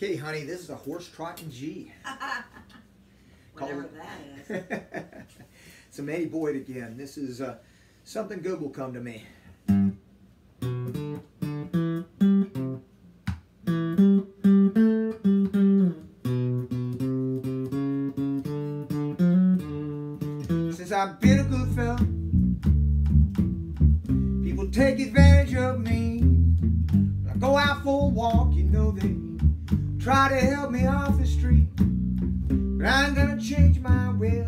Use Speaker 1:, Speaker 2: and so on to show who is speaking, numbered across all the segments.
Speaker 1: Okay, honey, this is a horse trotting G.
Speaker 2: Whatever that
Speaker 1: is. so Eddie Boyd again. This is uh, something good will come to me. Since I've been a good fella, people take advantage of me. When I go out for a walk, you know they try to help me off the street. But I ain't gonna change my way.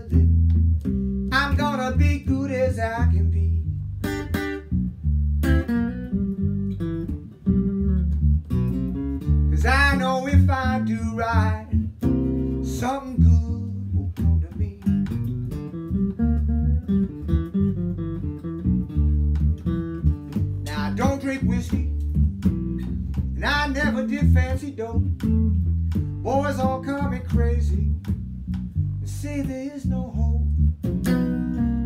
Speaker 1: I'm gonna be good as I can be. Cause I know if I do right, something good will come to me. Now I don't drink whiskey, and I never did fancy dope. Boys all me crazy and say there is no hope.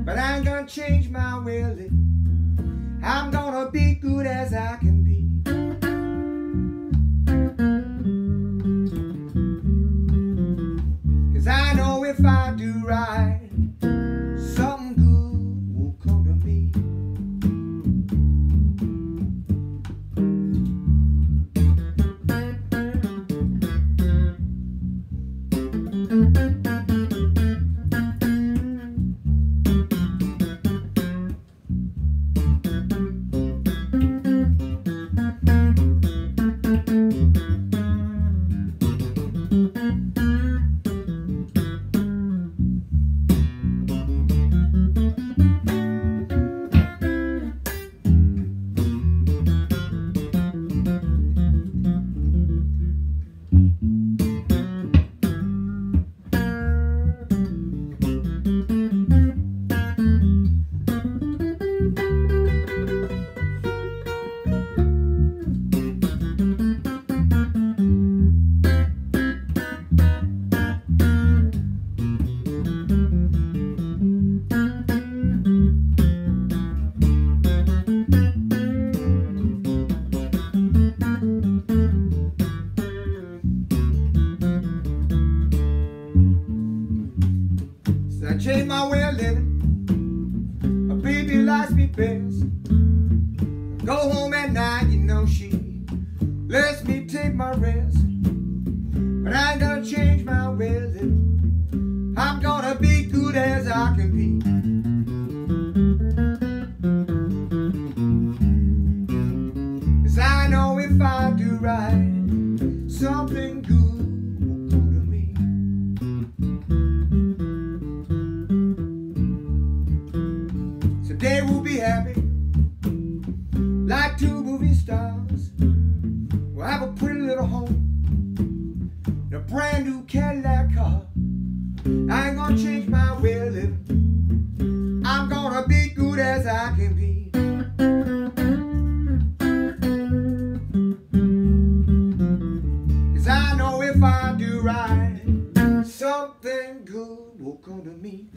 Speaker 1: But I ain't gonna change my living. I'm gonna be good as I can be. Cause I know if I do right, So Likes me best. Go home at night, you know she lets me take my rest. But I They will be happy like two movie stars. We'll have a pretty little home and a brand new Cadillac car. I ain't gonna change my way of living. I'm gonna be good as I can be. Cause I know if I do right, something good will come to me.